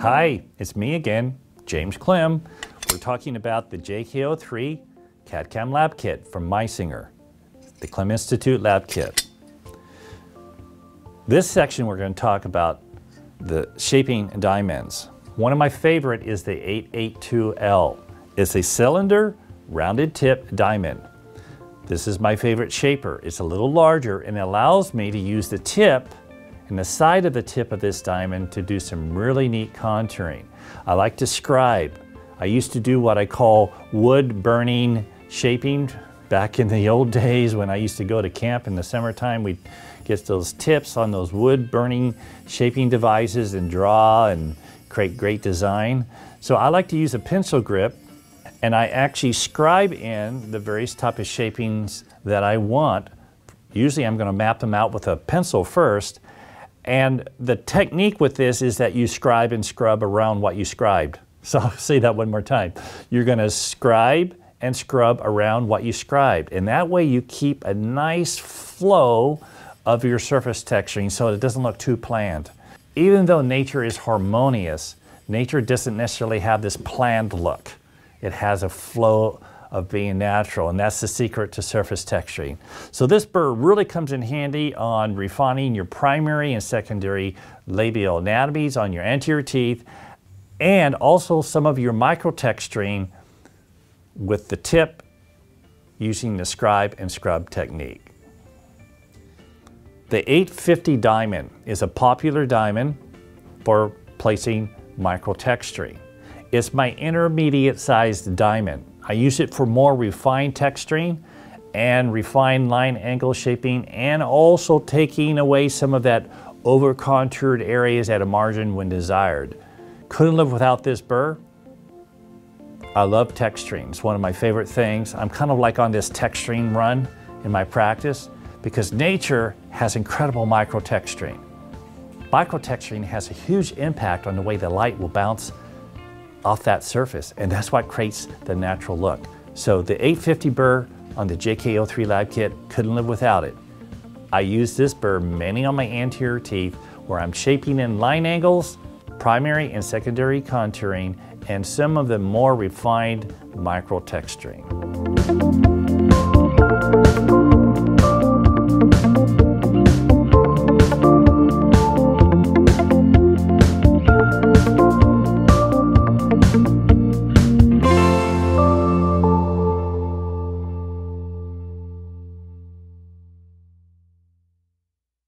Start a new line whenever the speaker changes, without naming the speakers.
Hi, it's me again, James Klim. We're talking about the JK03 CAD-CAM Lab Kit from Meisinger, the Klim Institute Lab Kit. This section we're going to talk about the shaping diamonds. One of my favorite is the 882L. It's a cylinder rounded tip diamond. This is my favorite shaper. It's a little larger and allows me to use the tip and the side of the tip of this diamond to do some really neat contouring. I like to scribe. I used to do what I call wood burning shaping back in the old days when I used to go to camp in the summertime. We'd get those tips on those wood burning shaping devices and draw and create great design. So I like to use a pencil grip and I actually scribe in the various type of shapings that I want. Usually I'm going to map them out with a pencil first and the technique with this is that you scribe and scrub around what you scribed. So I'll say that one more time. You're going to scribe and scrub around what you scribed. And that way you keep a nice flow of your surface texturing so it doesn't look too planned. Even though nature is harmonious, nature doesn't necessarily have this planned look. It has a flow of being natural, and that's the secret to surface texturing. So this burr really comes in handy on refining your primary and secondary labial anatomies on your anterior teeth, and also some of your microtexturing with the tip using the scribe and scrub technique. The 850 diamond is a popular diamond for placing microtexturing. It's my intermediate sized diamond. I use it for more refined texturing and refined line angle shaping and also taking away some of that over contoured areas at a margin when desired. Couldn't live without this burr. I love texturing. It's one of my favorite things. I'm kind of like on this texturing run in my practice because nature has incredible micro texturing. Micro texturing has a huge impact on the way the light will bounce off that surface, and that's what creates the natural look. So the 850 burr on the JK03 Lab Kit couldn't live without it. I use this burr mainly on my anterior teeth where I'm shaping in line angles, primary and secondary contouring, and some of the more refined micro texturing.